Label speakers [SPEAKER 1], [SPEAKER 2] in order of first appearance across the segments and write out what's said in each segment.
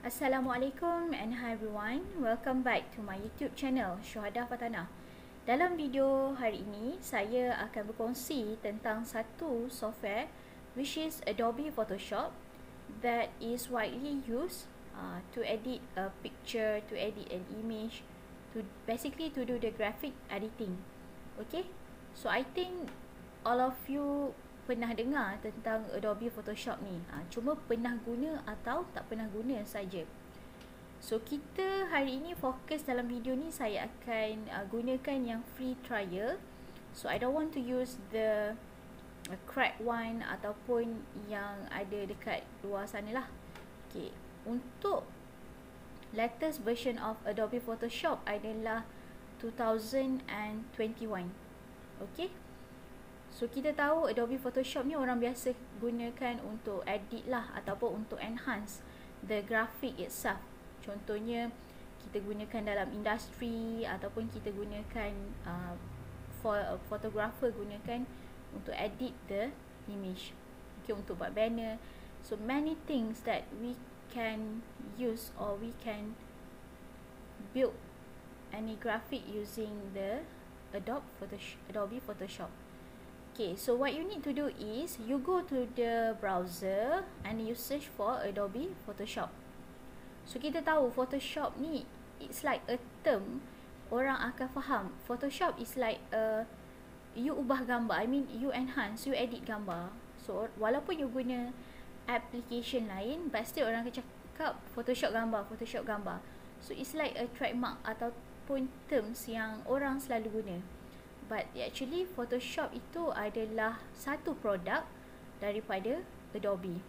[SPEAKER 1] Assalamualaikum and hi everyone. Welcome back to my YouTube channel Syuhada Fatana. Dalam video hari ini, saya akan berkongsi tentang satu software which is Adobe Photoshop that is widely used uh, to edit a picture, to edit an image, to basically to do the graphic editing. Okay? So I think all of you pernah dengar tentang Adobe Photoshop ni. Ha, cuma pernah guna atau tak pernah guna saja. So kita hari ini fokus dalam video ni saya akan uh, gunakan yang free trial. So I don't want to use the uh, crack one ataupun yang ada dekat luar sana lah. Okay. Untuk latest version of Adobe Photoshop adalah 2021. Okay. So kita tahu Adobe Photoshop ni orang biasa gunakan untuk edit lah ataupun untuk enhance the graphic itself. Contohnya kita gunakan dalam industri ataupun kita gunakan uh, for a photographer gunakan untuk edit the image. Okay, untuk buat banner. So many things that we can use or we can build any graphic using the Adobe Photoshop. Adobe Photoshop. Okay, so what you need to do is you go to the browser and you search for Adobe Photoshop. So kita tahu Photoshop ni it's like a term orang akan faham. Photoshop is like a you ubah gambar. I mean you enhance, you edit gambar. So walaupun you guna application lain, but still orang akan cakap Photoshop gambar, Photoshop gambar. So it's like a trademark ataupun terms yang orang selalu guna but actually Photoshop itu adalah satu produk daripada Adobe.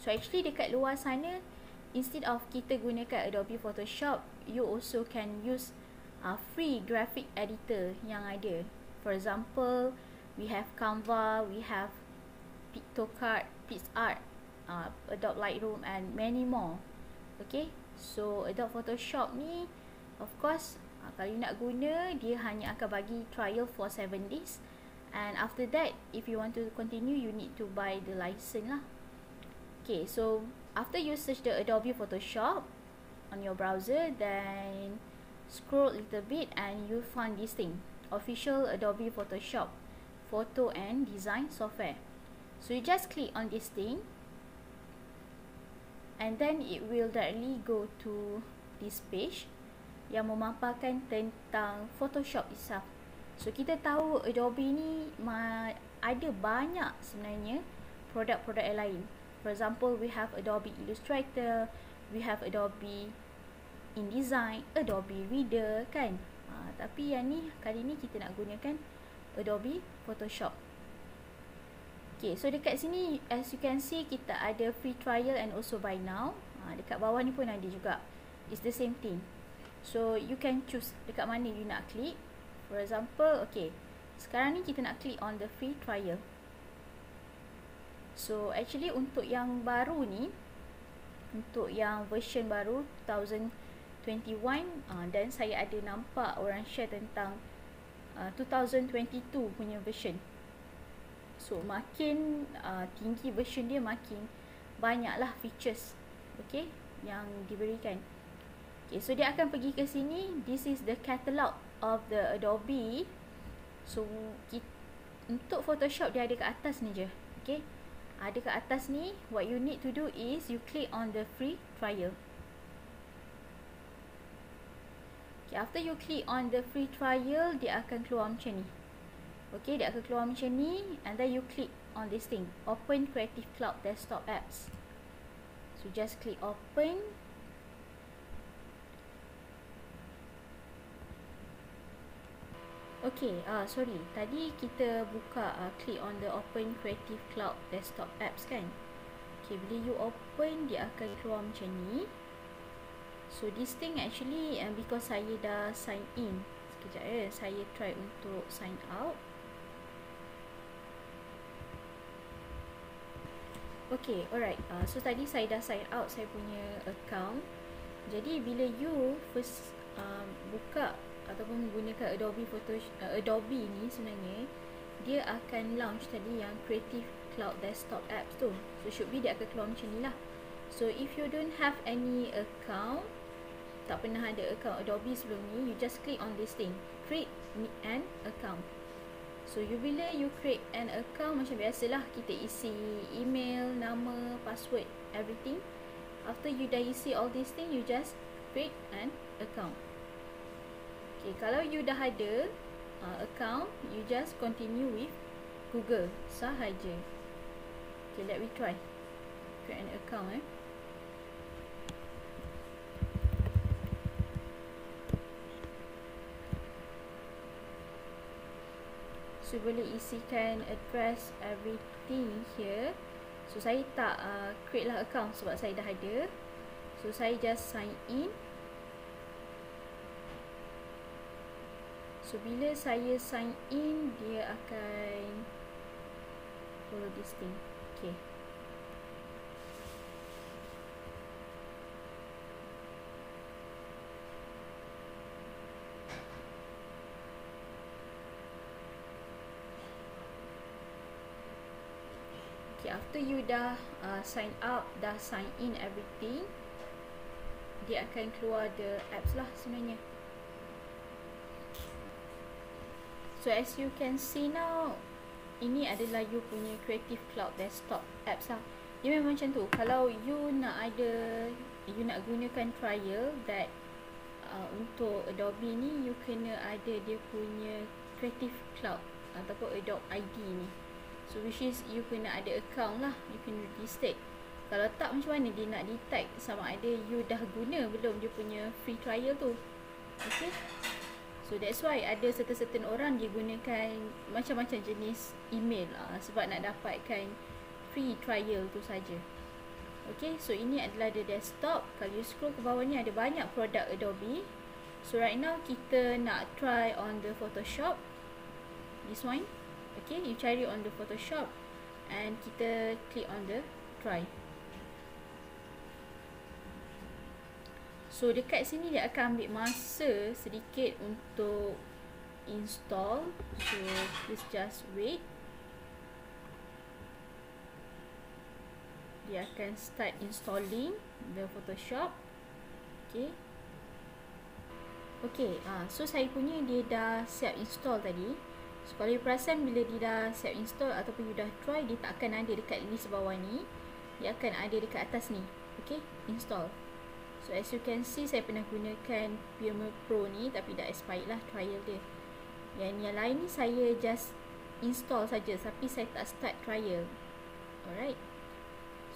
[SPEAKER 1] So actually dekat luar sana instead of kita gunakan Adobe Photoshop, you also can use uh, free graphic editor yang ada. For example, we have Canva, we have PictoCard, PixArt, uh, Adobe Lightroom and many more. Okay, so Adobe Photoshop ni of course uh, kalau you nak guna dia hanya akan bagi trial for 7 days. And after that if you want to continue you need to buy the license lah. Okay so after you search the Adobe Photoshop on your browser then scroll a little bit and you find this thing official Adobe Photoshop photo and design software. So you just click on this thing and then it will directly go to this page yang memaparkan tentang Photoshop itself. So kita tahu Adobe ni ada banyak sebenarnya produk-produk yang lain. For example, we have Adobe Illustrator, we have Adobe InDesign, Adobe Reader kan. Ha, tapi yang ni kali ni kita nak gunakan Adobe Photoshop. Okay, so dekat sini as you can see kita ada free trial and also buy now. Ha, dekat bawah ni pun ada juga. It's the same thing. So you can choose dekat mana you nak klik. For example, okay. Sekarang ni kita nak klik on the free trial. So actually untuk yang baru ni, untuk yang version baru 2021 uh, dan saya ada nampak orang share tentang uh, 2022 punya version. So makin uh, tinggi version dia makin banyaklah features okay yang diberikan. Okay, so dia akan pergi ke sini. This is the catalog of the Adobe. So, untuk Photoshop dia ada ke atas ni je. Okay. Ada ke atas ni. What you need to do is you click on the free trial. Okay, after you click on the free trial, dia akan keluar macam ni. Okay, dia akan keluar macam ni. And then you click on this thing. Open Creative Cloud Desktop Apps. So, just click open. Okay, uh, sorry. Tadi kita buka uh, click on the open creative cloud desktop apps kan. Okay, bila you open dia akan keluar macam ni. So this thing actually uh, because saya dah sign in. Sekejap ya, saya try untuk sign out. Okay, alright. Uh, so tadi saya dah sign out saya punya account. Jadi bila you first uh, buka ataupun menggunakan Adobe Photoshop uh, Adobe ni sebenarnya dia akan launch tadi yang Creative Cloud Desktop Apps tu. So should be dia akan keluar macam ni lah. So if you don't have any account, tak pernah ada account Adobe sebelum ni, you just click on this thing, create an account. So you bila you create an account macam biasalah kita isi email, nama, password, everything. After you dah isi all these thing, you just create an account. Okay, kalau you dah ada uh, account, you just continue with Google sahaja. Okay, let me try. Create an account eh. So boleh isikan address everything here. So saya tak uh, create lah account sebab saya dah ada. So saya just sign in. So bila saya sign in dia akan follow this thing. Okay. Okay, after you dah uh, sign up, dah sign in everything, dia akan keluar the apps lah sebenarnya. So as you can see now, ini adalah you punya Creative Cloud Desktop apps lah. Dia memang macam tu. Kalau you nak ada, you nak gunakan trial that uh, untuk Adobe ni, you kena ada dia punya Creative Cloud ataupun Adobe ID ni. So which is you kena ada account lah You kena register Kalau tak macam mana dia nak detect Sama ada you dah guna belum dia punya free trial tu Okay So that's why ada certain-certain orang dia gunakan Macam-macam jenis email lah Sebab nak dapatkan free trial tu saja. Okay so ini adalah the desktop Kalau you scroll ke bawah ni ada banyak produk Adobe So right now kita nak try on the Photoshop This one Okay, you cari on the Photoshop and kita click on the try. So dekat sini dia akan ambil masa sedikit untuk install. So please just wait. Dia akan start installing the Photoshop. Okay. Okay, ah, so saya punya dia dah siap install tadi. So, kalau you perasan bila dia dah siap install ataupun you dah try, dia tak akan ada dekat list bawah ni. Dia akan ada dekat atas ni. Okay, install. So, as you can see, saya pernah gunakan Premiere Pro ni tapi dah expired lah trial dia. Yang yang lain ni saya just install saja tapi saya tak start trial. Alright.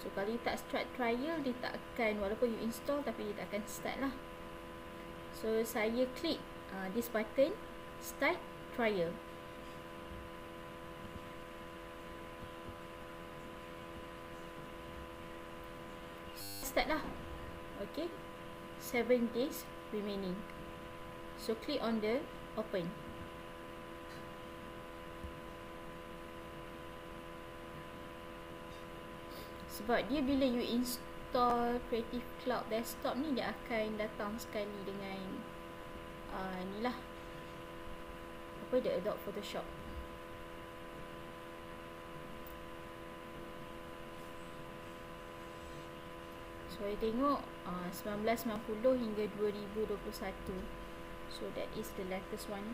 [SPEAKER 1] So, kalau you tak start trial, dia tak akan, walaupun you install tapi dia tak akan start lah. So, saya klik uh, this button, start trial. start lah okay 7 days remaining. So click on the open. Sebab dia bila you install creative cloud desktop ni dia akan datang sekali dengan uh, ni lah. Apa dia? Adopt photoshop saya tengok uh, 1990 hingga 2021 so that is the latest one.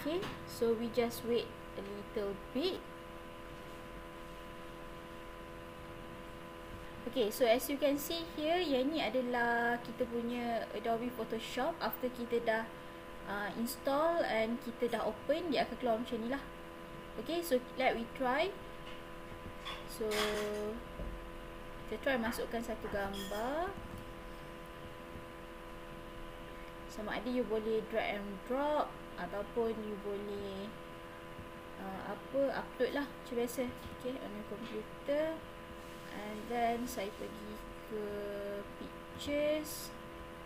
[SPEAKER 1] Okay so we just wait a little bit. Okay, so as you can see here, yang ni adalah kita punya Adobe Photoshop after kita dah uh, install and kita dah open dia akan keluar macam ni lah. Ok so let we try. So kita try masukkan satu gambar. Sama ada you boleh drag and drop ataupun you boleh uh, apa upload lah macam biasa. Ok on your computer. And then saya pergi ke pictures.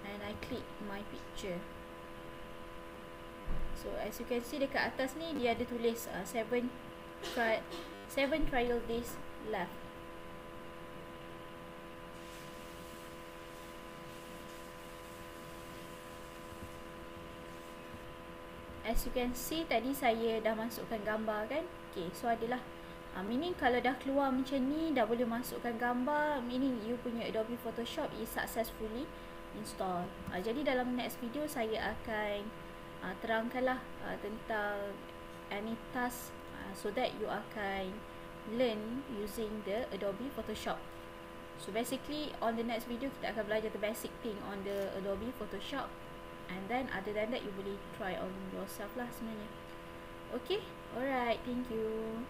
[SPEAKER 1] And I click my picture So as you can see dekat atas ni dia ada tulis 7 uh, tri 7 trial days left. as you can see tadi saya dah masukkan gambar kan okay so adalah uh, meaning kalau dah keluar macam ni dah boleh masukkan gambar meaning you punya Adobe Photoshop is successfully install uh, jadi dalam next video saya akan uh, terangkanlah uh, tentang any task uh, so that you akan learn using the Adobe Photoshop So basically on the next video kita akan belajar the basic thing on the Adobe Photoshop and then other than that you boleh try on yourself lah sebenarnya. Okay, alright, thank you.